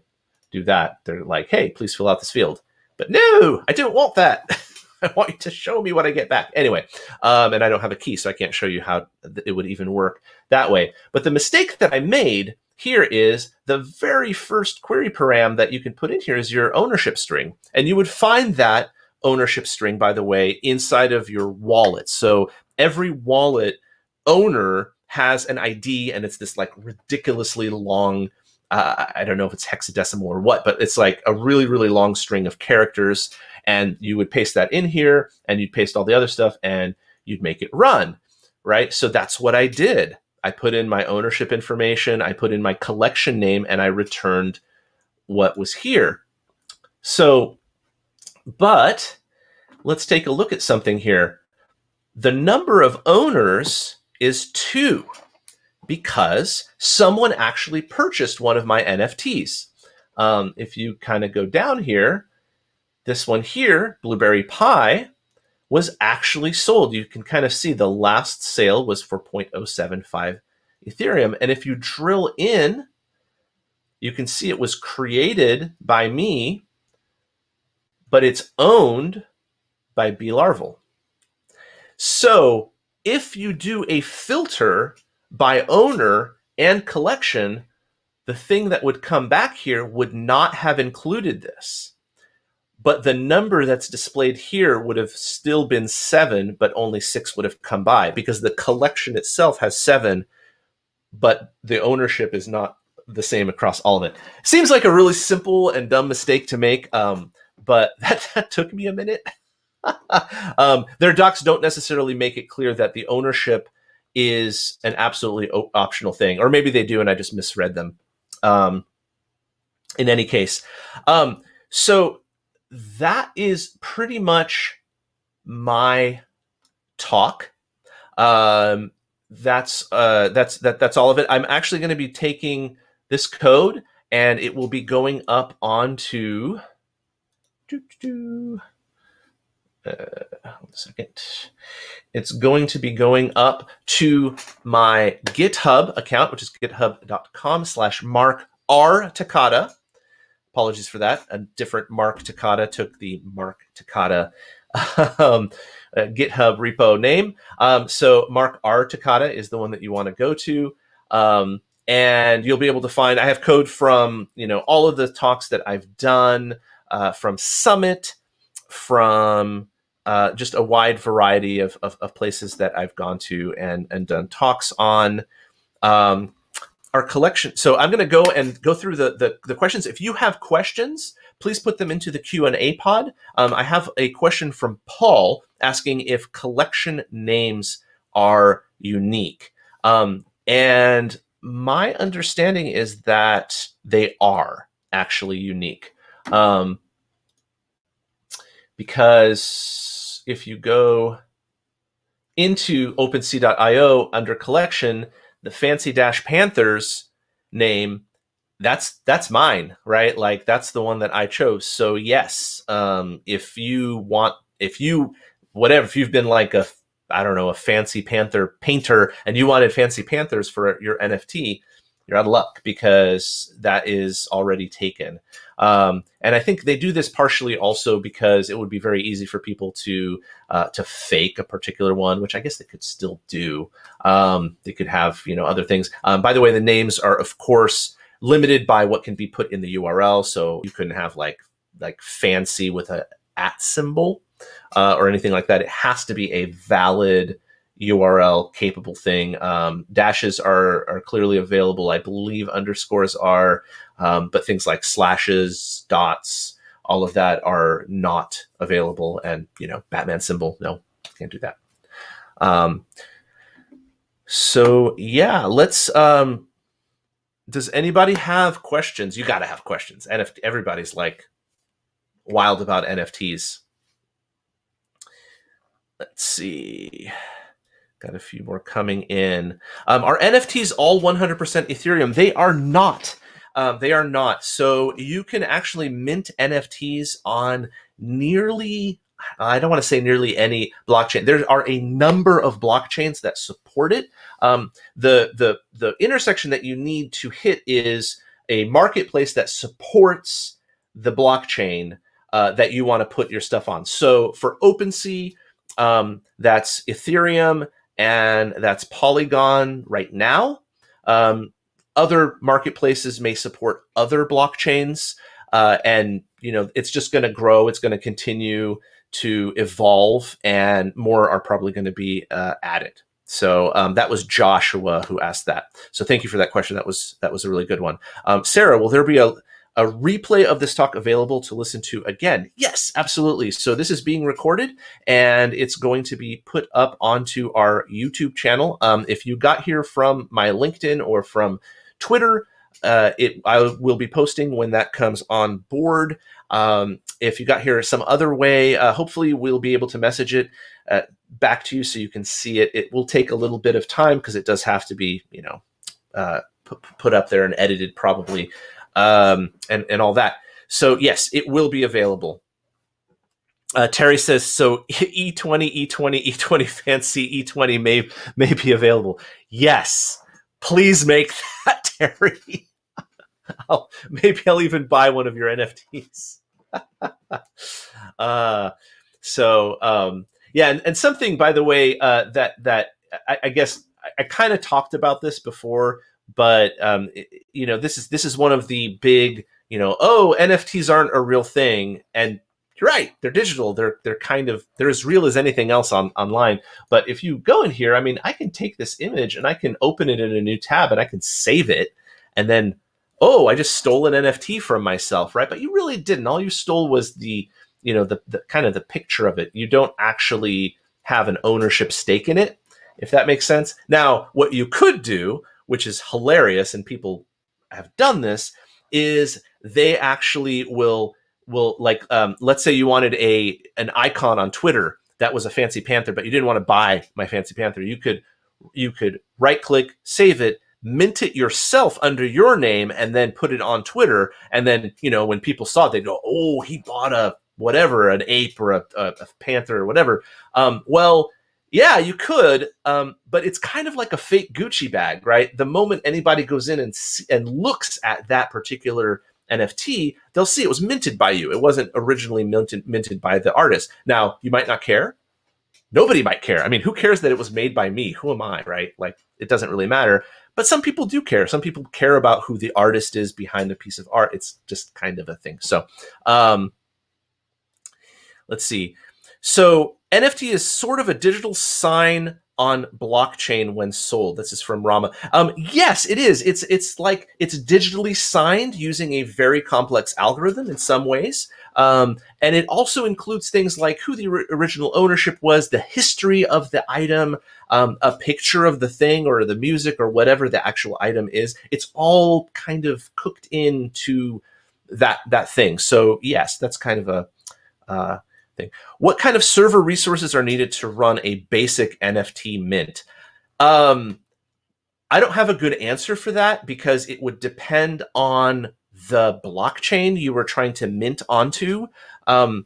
A: do that, they're like, "Hey, please fill out this field." But no, I don't want that. I want you to show me what I get back. Anyway, um, and I don't have a key, so I can't show you how it would even work that way. But the mistake that I made here is the very first query param that you can put in here is your ownership string. And you would find that ownership string, by the way, inside of your wallet. So every wallet owner has an ID and it's this like ridiculously long, uh, I don't know if it's hexadecimal or what, but it's like a really, really long string of characters. And you would paste that in here and you'd paste all the other stuff and you'd make it run, right? So that's what I did. I put in my ownership information, I put in my collection name, and I returned what was here. So, but let's take a look at something here. The number of owners is two because someone actually purchased one of my NFTs. Um, if you kind of go down here, this one here, Blueberry Pie, was actually sold. You can kind of see the last sale was for 0.075 Ethereum. And if you drill in, you can see it was created by me, but it's owned by B Larval. So if you do a filter by owner and collection, the thing that would come back here would not have included this but the number that's displayed here would have still been seven, but only six would have come by because the collection itself has seven, but the ownership is not the same across all of it. Seems like a really simple and dumb mistake to make, um, but that, that took me a minute. um, their docs don't necessarily make it clear that the ownership is an absolutely o- optional thing, or maybe they do, and I just misread them. Um, in any case, um, so that is pretty much my talk. Um, that's uh, that's that that's all of it. I'm actually going to be taking this code, and it will be going up onto. Doo, doo, doo uh, second. It's going to be going up to my GitHub account, which is github.com slash Mark R. Takata. Apologies for that. A different Mark Takata took the Mark Takata um, uh, GitHub repo name. Um, so Mark R. Takata is the one that you want to go to. Um, and you'll be able to find, I have code from, you know, all of the talks that I've done uh, from Summit, from uh, just a wide variety of, of, of, places that I've gone to and, and done talks on. Um, our collection. So I'm going to go and go through the, the, the questions. If you have questions, please put them into the Q&A pod. Um, I have a question from Paul asking if collection names are unique. Um, and my understanding is that they are actually unique. Um, because if you go into OpenSea.io under collection, the Fancy Dash Panthers name, that's that's mine, right? Like that's the one that I chose. So yes, um, if you want, if you whatever, if you've been like a I don't know a fancy panther painter and you wanted fancy panthers for your NFT, you're out of luck because that is already taken. Um, and I think they do this partially also because it would be very easy for people to uh, to fake a particular one, which I guess they could still do. Um, they could have you know other things. Um, by the way, the names are of course limited by what can be put in the URL, so you couldn't have like like fancy with a at symbol uh, or anything like that. It has to be a valid URL capable thing. Um, dashes are are clearly available. I believe underscores are, um, but things like slashes, dots, all of that are not available. And you know, Batman symbol, no, can't do that. Um, so yeah, let's. Um, does anybody have questions? You got to have questions. And if everybody's like wild about NFTs, let's see. Got a few more coming in. Um, are NFTs all 100% Ethereum? They are not. Um, they are not. So you can actually mint NFTs on nearly, I don't want to say nearly any blockchain. There are a number of blockchains that support it. Um, the, the, the intersection that you need to hit is a marketplace that supports the blockchain uh, that you want to put your stuff on. So for OpenSea, um, that's Ethereum, and that's Polygon right now. Um, other marketplaces may support other blockchains, uh, and you know it's just going to grow. It's going to continue to evolve, and more are probably going to be uh, added. So um, that was Joshua who asked that. So thank you for that question. That was that was a really good one. Um, Sarah, will there be a a replay of this talk available to listen to again? Yes, absolutely. So this is being recorded and it's going to be put up onto our YouTube channel. Um, if you got here from my LinkedIn or from Twitter, uh, it I will be posting when that comes on board. Um, if you got here some other way, uh, hopefully we'll be able to message it uh, back to you so you can see it. It will take a little bit of time because it does have to be, you know, uh, put up there and edited probably um, and and all that. So yes, it will be available. Uh, Terry says so. E20, E20, E20 fancy E20 may may be available. Yes, please make that, Terry. I'll, maybe I'll even buy one of your NFTs. uh, so um, yeah, and, and, something by the way uh, that that I, I guess I, I kind of talked about this before, but um, it, you know this is this is one of the big you know oh nfts aren't a real thing. And you're right they're digital. They're they're kind of they're as real as anything else on online. But if you go in here i mean i can take this image and i can open it in a new tab and i can save it. And then oh i just stole an nft from myself right? But you really didn't. All you stole was the you know the, the kind of the picture of it. You don't actually have an ownership stake in it, if that makes sense. Now, what you could do, which is hilarious, and people have done this, is they actually will will like um, let's say you wanted a an icon on Twitter that was a fancy panther, but you didn't want to buy my fancy panther. You could you could right click, save it, mint it yourself under your name, and then put it on Twitter. And then you know when people saw it, they go, "Oh, he bought a whatever, an ape or a, a, a panther or whatever." Um, well. Yeah, you could, um, but it's kind of like a fake Gucci bag, right? The moment anybody goes in and and looks at that particular NFT, they'll see it was minted by you. It wasn't originally minted, minted by the artist. Now, you might not care. Nobody might care. I mean, who cares that it was made by me? Who am I, right? Like, it doesn't really matter. But some people do care. Some people care about who the artist is behind the piece of art. It's just kind of a thing. So, um, let's see. So, NFT is sort of a digital sign on blockchain when sold. This is from Rama. Um, yes, it is. It's it's like it's digitally signed using a very complex algorithm in some ways, um, and it also includes things like who the original ownership was, the history of the item, um, a picture of the thing or the music or whatever the actual item is. It's all kind of cooked into that that thing. So yes, that's kind of a uh, thing. What kind of server resources are needed to run a basic NFT mint? Um, I don't have a good answer for that because it would depend on the blockchain you were trying to mint onto. Um,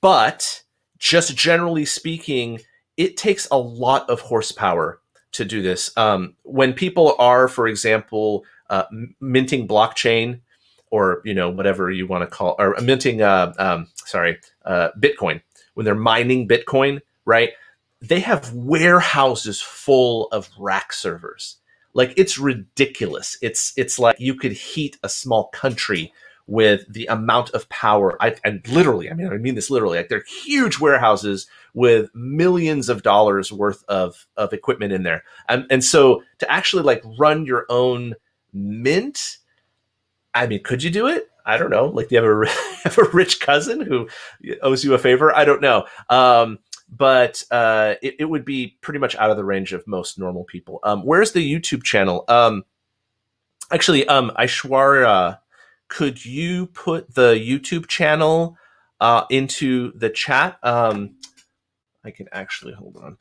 A: but just generally speaking, it takes a lot of horsepower to do this. Um, when people are, for example, uh, minting blockchain or you know whatever you want to call or minting uh, um, sorry uh, bitcoin. When they're mining bitcoin right they have warehouses full of rack servers. Like it's ridiculous. It's it's like you could heat a small country with the amount of power I, and literally i mean i mean this literally like they're huge warehouses with millions of dollars worth of of equipment in there. And and so to actually like run your own mint I mean, could you do it? I don't know. Like, do you have a, have a rich cousin who owes you a favor? I don't know. Um, but uh, it, it, would be pretty much out of the range of most normal people. Um, where's the YouTube channel? Um, actually, um, Aishwarya, could you put the YouTube channel uh, into the chat? Um, I can actually hold on.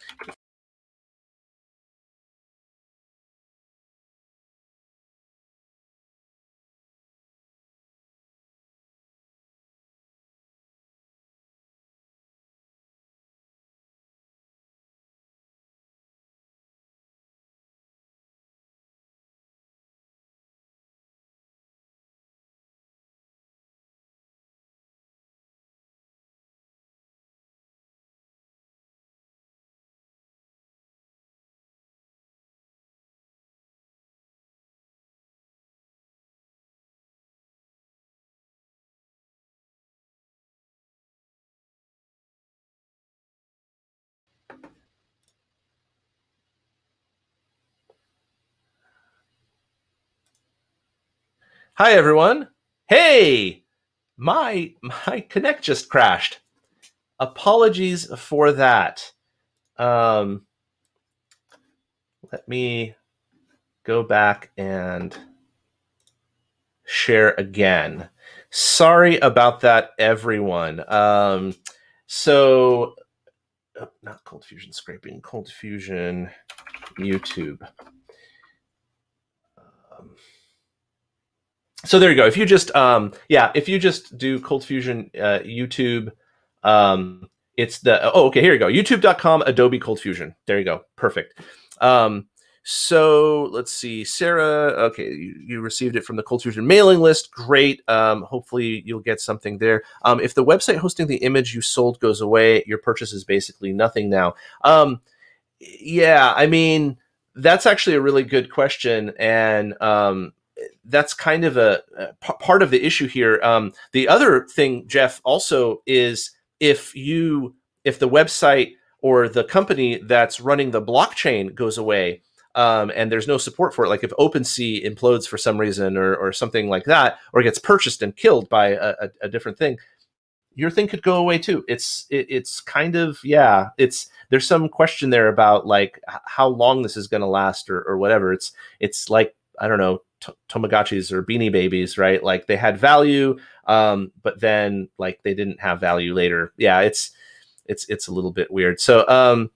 A: Hi everyone. Hey, my my connect just crashed. Apologies for that. Um, let me go back and share again. Sorry about that, everyone. Um, so, oh, not ColdFusion scraping, ColdFusion YouTube. So there you go. If you just um, yeah, if you just do ColdFusion uh, YouTube, um, it's the oh okay here you go YouTube.com Adobe ColdFusion. There you go. Perfect. Um, so let's see, Sarah. Okay, you, you, received it from the ColdFusion mailing list. Great. Um, hopefully you'll get something there. Um, if the website hosting the image you sold goes away, your purchase is basically nothing now. Um, yeah, I mean that's actually a really good question, and um, that's kind of a, part of the issue here. Um, the other thing, Jeff, also is if you if the website or the company that's running the blockchain goes away um, and there's no support for it, like if OpenSea implodes for some reason or, or something like that, or gets purchased and killed by a, a, a different thing, your thing could go away too. It's it, it's kind of yeah. It's there's some question there about like how long this is going to last or, or whatever. It's it's like I don't know t- Tamagotchis or Beanie Babies, right? Like they had value, um, but then like they didn't have value later. Yeah, it's it's it's a little bit weird. So um,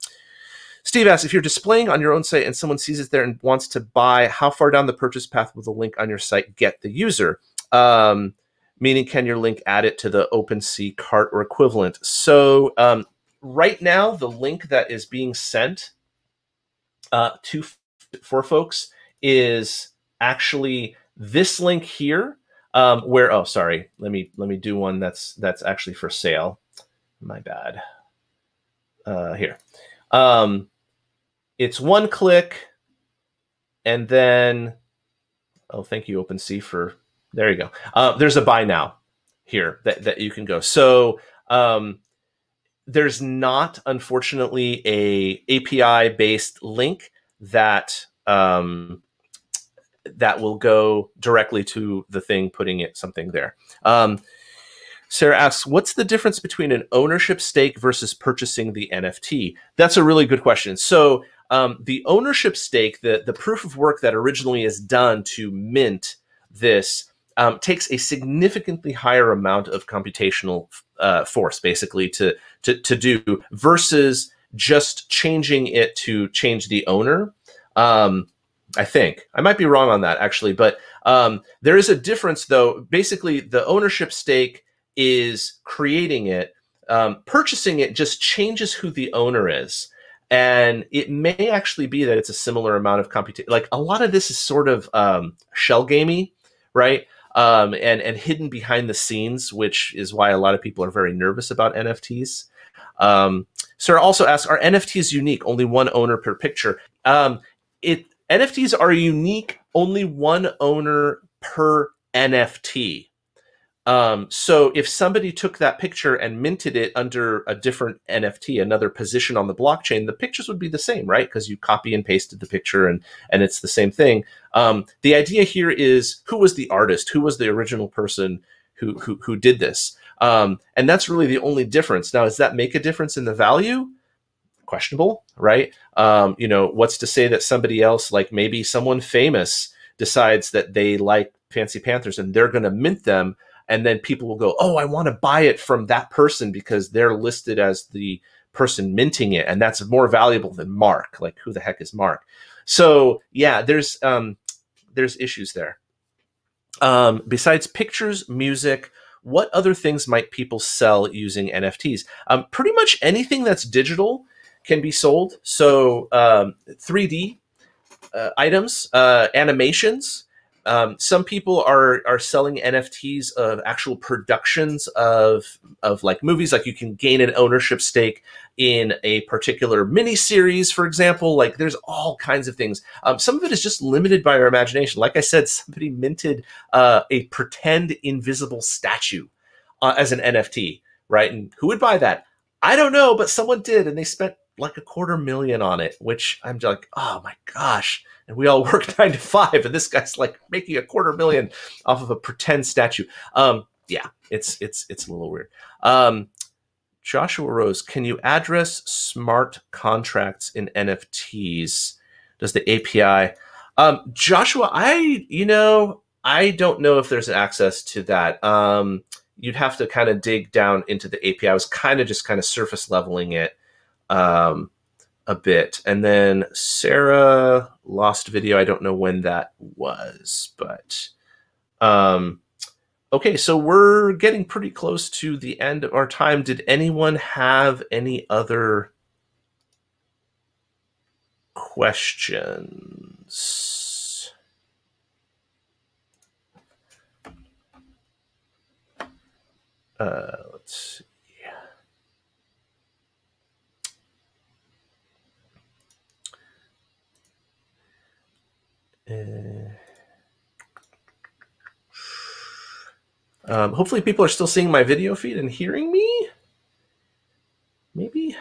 A: Steve asks if you're displaying on your own site and someone sees it there and wants to buy, how far down the purchase path will the link on your site get the user? Um, meaning, can your link add it to the OpenSea cart or equivalent? So um, right now, the link that is being sent uh, to for folks is actually this link here. Um, where oh sorry, let me let me do one that's that's actually for sale. My bad. Uh, here. Um, it's one click, and then oh, thank you, OpenSea for there you go. Uh, there's a buy now here that that you can go. So um, there's not, unfortunately, a API based link that um, that will go directly to the thing putting it something there. Um, Sarah asks, what's the difference between an ownership stake versus purchasing the NFT? That's a really good question. So um, the ownership stake, the, the proof of work that originally is done to mint this um, takes a significantly higher amount of computational uh, force, basically, to, to, to do versus just changing it to change the owner. Um, I think I might be wrong on that actually, but um, there is a difference though. Basically, the ownership stake is creating it. Um, purchasing it just changes who the owner is, and it may actually be that it's a similar amount of computation. Like a lot of this is sort of um, shell gamey, right? Um, and and hidden behind the scenes, which is why a lot of people are very nervous about NFTs. Um, Sarah also asks, are NFTs unique? Only one owner per picture. Um, it NFTs are unique, only one owner per NFT. Um, so if somebody took that picture and minted it under a different NFT, another position on the blockchain, the pictures would be the same, right? Because you copy and pasted the picture and and it's the same thing. Um, the idea here is who was the artist, who was the original person who who, who did this, um, and that's really the only difference. Now, does that make a difference in the value? Questionable, right? Um, you know, what's to say that somebody else, like maybe someone famous, decides that they like Fancy Panthers and they're going to mint them, and then people will go, "Oh, I want to buy it from that person because they're listed as the person minting it, and that's more valuable than Mark." Like, who the heck is Mark? So, yeah, there's um, there's issues there. Um, besides pictures, music, what other things might people sell using NFTs? Um, pretty much anything that's digital can be sold. So um, 3D uh, items, uh, animations. Um, some people are are selling NFTs of actual productions of of like movies. Like you can gain an ownership stake in a particular mini series, for example. Like there's all kinds of things. Um, some of it is just limited by our imagination. Like I said, somebody minted uh, a pretend invisible statue uh, as an NFT, right? And who would buy that? I don't know, but someone did, and they spent like a quarter million on it, which I'm like, oh my gosh. And we all work nine to five, and this guy's like making a quarter million off of a pretend statue. Um, yeah, it's it's it's a little weird. Um, Joshua Rose, can you address smart contracts in NFTs? Does the API? Um, Joshua, I you know I don't know if there's access to that. Um, you'd have to kind of dig down into the API. I was kind of just kind of surface leveling it um, a bit. And then Sarah lost video. I don't know when that was, but um, okay. So we're getting pretty close to the end of our time. Did anyone have any other questions? Uh, let's see. Um, hopefully, people are still seeing my video feed and hearing me. Maybe.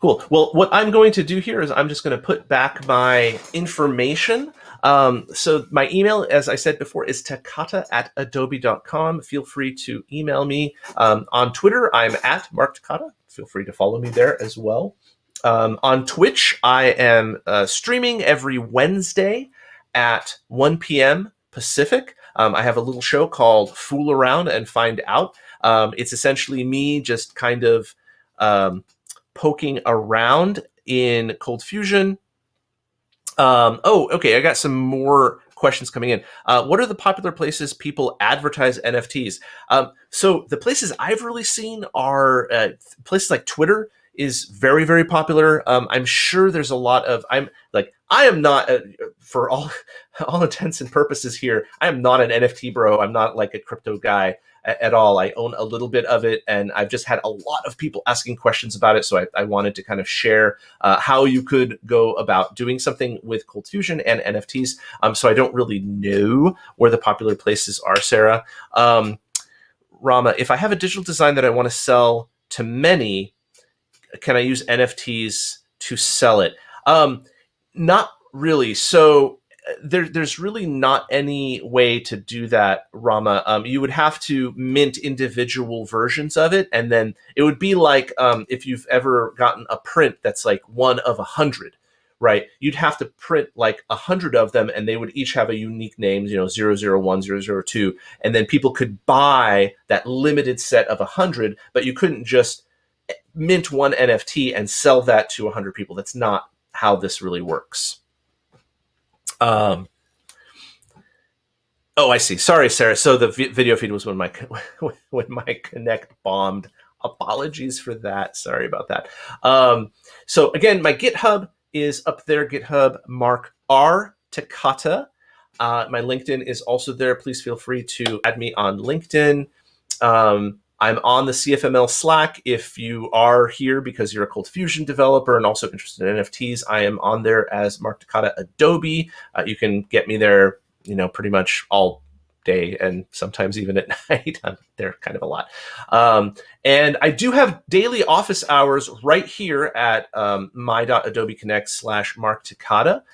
A: Cool. Well, what I'm going to do here is I'm just going to put back my information. Um, so my email, as I said before, is takata at adobe.com. Feel free to email me. Um, on Twitter, I'm at Mark Takata. Feel free to follow me there as well. Um, on Twitch, I am uh, streaming every Wednesday at 1 p.m. Pacific. Um, I have a little show called Fool Around and Find Out. Um, it's essentially me just kind of um, poking around in ColdFusion. Um, oh, okay. I got some more questions coming in. Uh, what are the popular places people advertise NFTs? Um, so the places I've really seen are uh, places like Twitter is very very popular. Um, I'm sure there's a lot of I'm like I am not uh, for all all intents and purposes here. I am not an NFT bro. I'm not like a crypto guy at all. I own a little bit of it, and I've just had a lot of people asking questions about it. So I, I wanted to kind of share uh, how you could go about doing something with ColdFusion and NFTs. Um, so I don't really know where the popular places are, Sarah. Um, Rama, if I have a digital design that I want to sell to many, can I use NFTs to sell it? Um, not really. So there, there's really not any way to do that, Rama. Um, you would have to mint individual versions of it, and then it would be like um, if you've ever gotten a print that's like one of a hundred, right? You'd have to print like a hundred of them, and they would each have a unique name, you know, 001, 002, and then people could buy that limited set of a hundred, but you couldn't just mint one NFT and sell that to a hundred people. That's not how this really works. Um, oh, I see. Sorry, Sarah. So the v- video feed was when my when my Connect bombed. Apologies for that. Sorry about that. Um, so again, my GitHub is up there. GitHub Mark R Takata. Uh, my LinkedIn is also there. Please feel free to add me on LinkedIn. Um, I'm on the CFML Slack. If you are here because you're a ColdFusion developer and also interested in NFTs, I am on there as Mark Takata Adobe. Uh, you can get me there, you know, pretty much all day and sometimes even at night. I'm there kind of a lot. Um, and I do have daily office hours right here at um, my.adobe connect slash Mark Takata.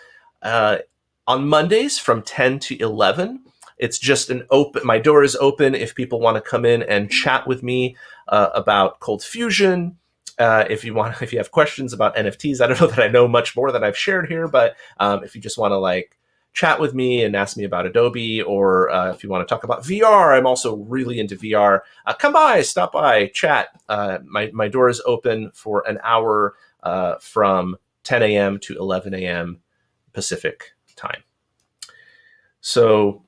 A: Uh, on Mondays from 10 to 11, it's just an open, my door is open if people want to come in and chat with me uh, about ColdFusion. Uh, if you want, if you have questions about NFTs, I don't know that I know much more than I've shared here, but um, if you just want to like chat with me and ask me about Adobe, or uh, if you want to talk about VR, I'm also really into VR. Uh, come by, stop by, chat. Uh, my my door is open for an hour uh, from 10 a.m. to 11 a.m. Pacific time. So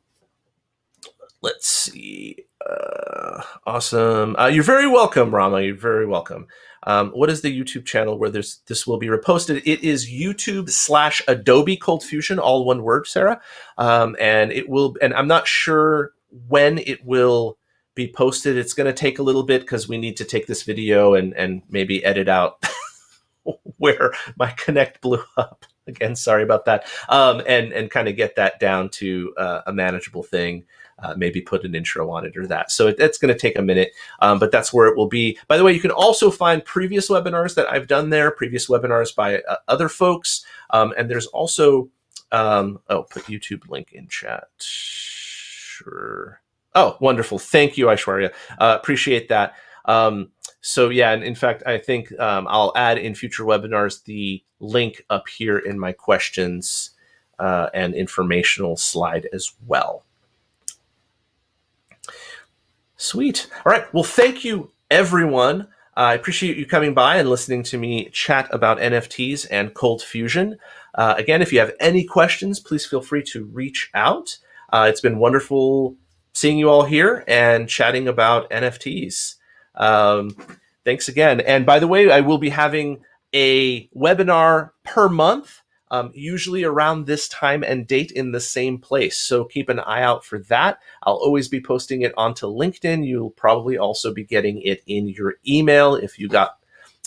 A: let's see. Uh, awesome. Uh, you're very welcome, Rama. You're very welcome. Um, what is the YouTube channel where this this will be reposted? It is YouTube slash Adobe ColdFusion, all one word, Sarah. Um, and it will. And I'm not sure when it will be posted. It's going to take a little bit because we need to take this video and and maybe edit out where my Connect blew up. Again, sorry about that. Um, and and kind of get that down to uh, a manageable thing uh, maybe put an intro on it or that. So that's going to take a minute, um, but that's where it will be. By the way, you can also find previous webinars that I've done there, previous webinars by uh, other folks. Um, and there's also, um, oh, put YouTube link in chat. Sure. Oh, wonderful. Thank you, Aishwarya. Uh, appreciate that. Um, so yeah, and in fact, I think um, I'll add in future webinars the link up here in my questions uh, and informational slide as well. Sweet. All right. Well, thank you, everyone. I appreciate you coming by and listening to me chat about NFTs and ColdFusion. Uh, again, if you have any questions, please feel free to reach out. Uh, it's been wonderful seeing you all here and chatting about NFTs. Um, thanks again. And by the way, I will be having a webinar per month um, usually around this time and date in the same place. So keep an eye out for that. I'll always be posting it onto LinkedIn. You'll probably also be getting it in your email if you got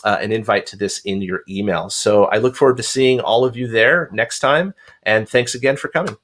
A: uh, an invite to this in your email. So I look forward to seeing all of you there next time. And thanks again for coming.